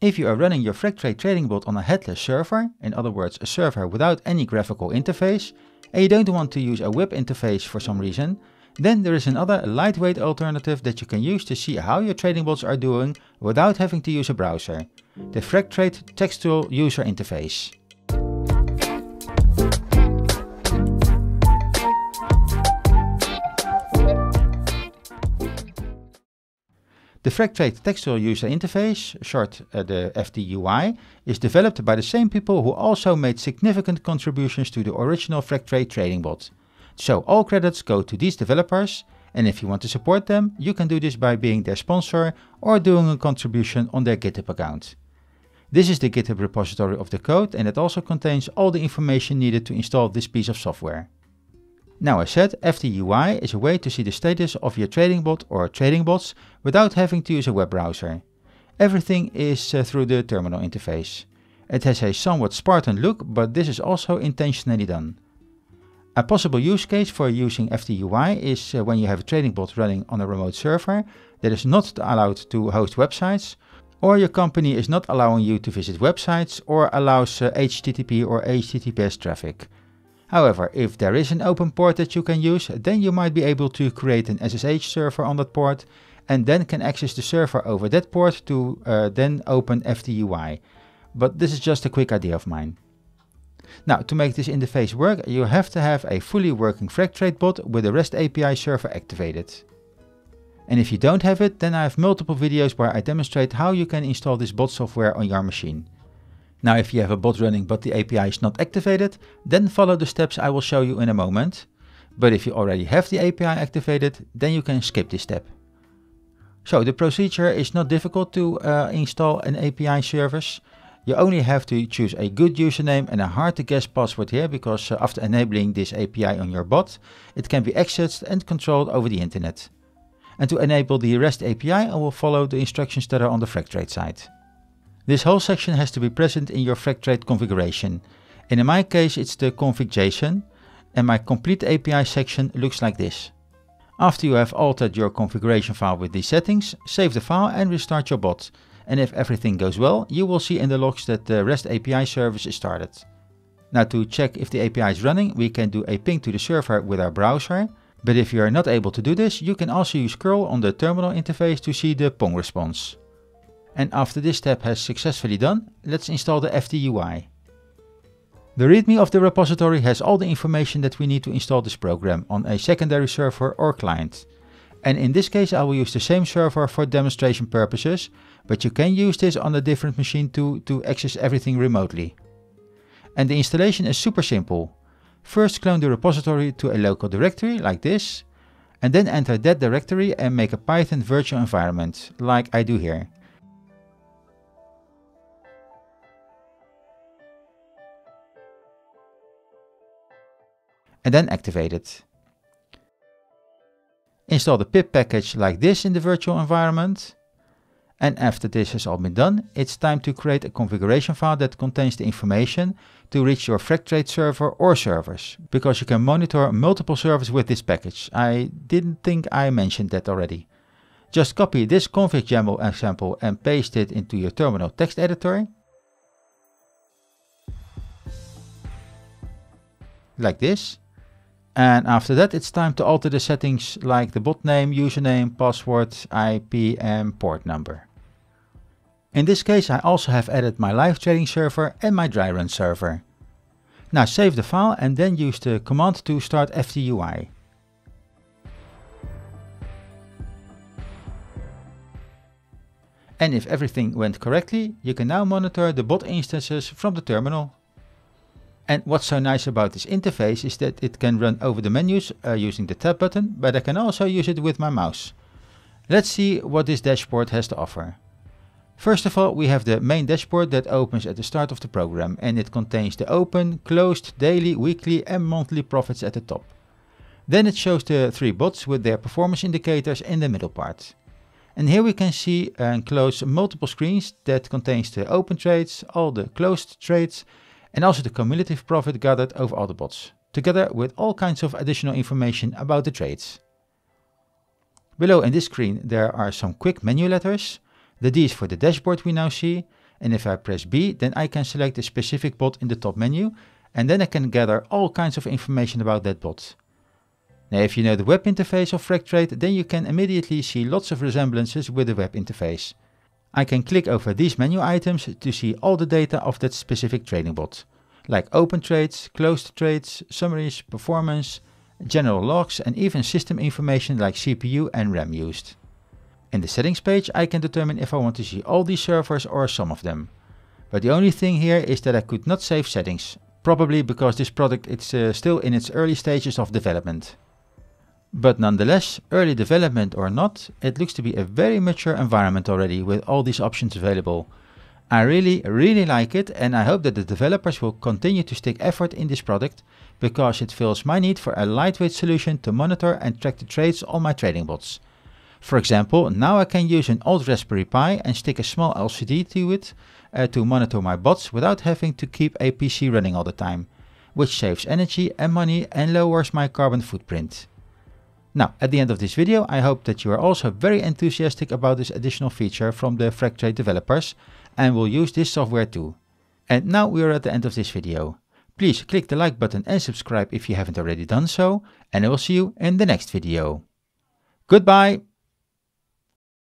If you are running your Freqtrade trading bot on a headless server, in other words a server without any graphical interface, and you don't want to use a web interface for some reason, then there is another lightweight alternative that you can use to see how your trading bots are doing without having to use a browser, the Freqtrade Textual User Interface. The Freqtrade Textual User Interface, short uh, the FTUI, is developed by the same people who also made significant contributions to the original Freqtrade trading bot. So all credits go to these developers, and if you want to support them, you can do this by being their sponsor or doing a contribution on their GitHub account. This is the GitHub repository of the code and it also contains all the information needed to install this piece of software. Now I said, FTUI is a way to see the status of your trading bot or trading bots without having to use a web browser. Everything is uh, through the terminal interface. It has a somewhat Spartan look, but this is also intentionally done. A possible use case for using FTUI is uh, when you have a trading bot running on a remote server that is not allowed to host websites, or your company is not allowing you to visit websites or allows uh, HTTP or HTTPS traffic. However, if there is an open port that you can use, then you might be able to create an SSH server on that port and then can access the server over that port to uh, then open FTUI. But this is just a quick idea of mine. Now, to make this interface work, you have to have a fully working Freqtrade bot with a REST API server activated. And if you don't have it, then I have multiple videos where I demonstrate how you can install this bot software on your machine. Now if you have a bot running but the API is not activated, then follow the steps I will show you in a moment. But if you already have the API activated, then you can skip this step. So the procedure is not difficult to uh, install an API service. You only have to choose a good username and a hard to guess password here because uh, after enabling this API on your bot, it can be accessed and controlled over the internet. And to enable the REST API, I will follow the instructions that are on the Freqtrade site. This whole section has to be present in your Freqtrade configuration. And in my case, it's the config.json, and my complete API section looks like this. After you have altered your configuration file with these settings, save the file and restart your bot. And if everything goes well, you will see in the logs that the REST API service is started. Now to check if the API is running, we can do a ping to the server with our browser. But if you are not able to do this, you can also use curl on the terminal interface to see the pong response. And after this step has successfully done, let's install the FTUI. The README of the repository has all the information that we need to install this program on a secondary server or client. And in this case I will use the same server for demonstration purposes, but you can use this on a different machine to, to access everything remotely. And the installation is super simple. First clone the repository to a local directory like this, and then enter that directory and make a Python virtual environment, like I do here. And then activate it. Install the pip package like this in the virtual environment. And after this has all been done, it's time to create a configuration file that contains the information to reach your Freqtrade server or servers, because you can monitor multiple servers with this package. I didn't think I mentioned that already. Just copy this config YAML example and paste it into your terminal text editor. Like this. And after that, it's time to alter the settings like the bot name, username, password, IP and port number. In this case, I also have added my live trading server and my dry run server. Now save the file and then use the command to start FTUI. And if everything went correctly, you can now monitor the bot instances from the terminal. And what's so nice about this interface is that it can run over the menus uh, using the tab button, but I can also use it with my mouse. Let's see what this dashboard has to offer. First of all, we have the main dashboard that opens at the start of the program and it contains the open, closed, daily, weekly and monthly profits at the top. Then it shows the three bots with their performance indicators in the middle part. And here we can see and close multiple screens that contains the open trades, all the closed trades and also the cumulative profit gathered over all the bots, together with all kinds of additional information about the trades. Below in this screen there are some quick menu letters, the D is for the dashboard we now see, and if I press B, then I can select a specific bot in the top menu, and then I can gather all kinds of information about that bot. Now if you know the web interface of Freqtrade, then you can immediately see lots of resemblances with the web interface. I can click over these menu items to see all the data of that specific trading bot, like open trades, closed trades, summaries, performance, general logs and even system information like CPU and RAM used. In the settings page I can determine if I want to see all these servers or some of them. But the only thing here is that I could not save settings, probably because this product is uh, still in its early stages of development. But nonetheless, early development or not, it looks to be a very mature environment already with all these options available. I really, really like it and I hope that the developers will continue to stick effort in this product because it fills my need for a lightweight solution to monitor and track the trades on my trading bots. For example, now I can use an old Raspberry Pi and stick a small LCD to it uh, to monitor my bots without having to keep a PC running all the time, which saves energy and money and lowers my carbon footprint. Now, at the end of this video, I hope that you are also very enthusiastic about this additional feature from the Freqtrade developers and will use this software too. And now we are at the end of this video. Please click the like button and subscribe if you haven't already done so, and I will see you in the next video. Goodbye!